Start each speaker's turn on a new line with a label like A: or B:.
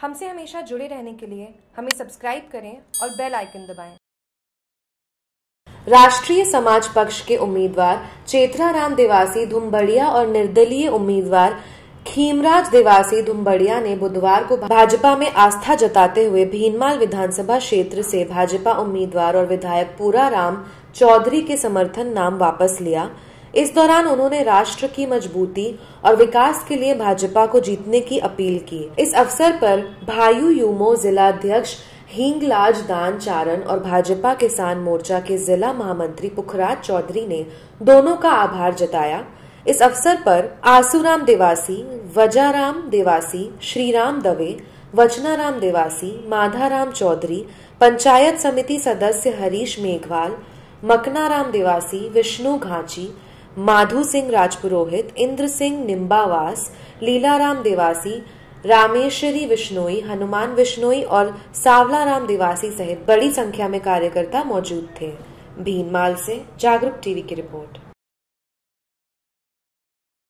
A: हमसे हमेशा जुड़े रहने के लिए हमें सब्सक्राइब करें और बेल आइकन दबाएँ।
B: राष्ट्रीय समाज पक्ष के उम्मीदवार चेतराराम देवासी धुम्बड़िया और निर्दलीय उम्मीदवार खीमराज देवासी धुम्बड़िया ने बुधवार को भाजपा में आस्था जताते हुए भीनमाल विधानसभा क्षेत्र से भाजपा उम्मीदवार और विधायक पूरा राम चौधरी के समर्थन नाम वापस लिया इस दौरान उन्होंने राष्ट्र की मजबूती और विकास के लिए भाजपा को जीतने की अपील की। इस अवसर पर भायु यूमो जिला अध्यक्ष हींगलाज दान चारण और भाजपा किसान मोर्चा के जिला महामंत्री पुखराज चौधरी ने दोनों का आभार जताया। इस अवसर पर आसूराम देवासी, वजाराम देवासी, श्रीराम दवे, वचनाराम देवासी, माधाराम चौधरी, पंचायत समिति सदस्य हरीश मेघवाल, मकनाराम देवासी, विष्णु घाची माधु सिंह राजपुरोहित, इंद्र सिंह निम्बावास, लीलाराम देवासी, रामेश्वरी विश्नोई, हनुमान विश्नोई और सावला राम देवासी सहित बड़ी संख्या में कार्यकर्ता मौजूद थे। भीनमाल से जागरूक टीवी की रिपोर्ट।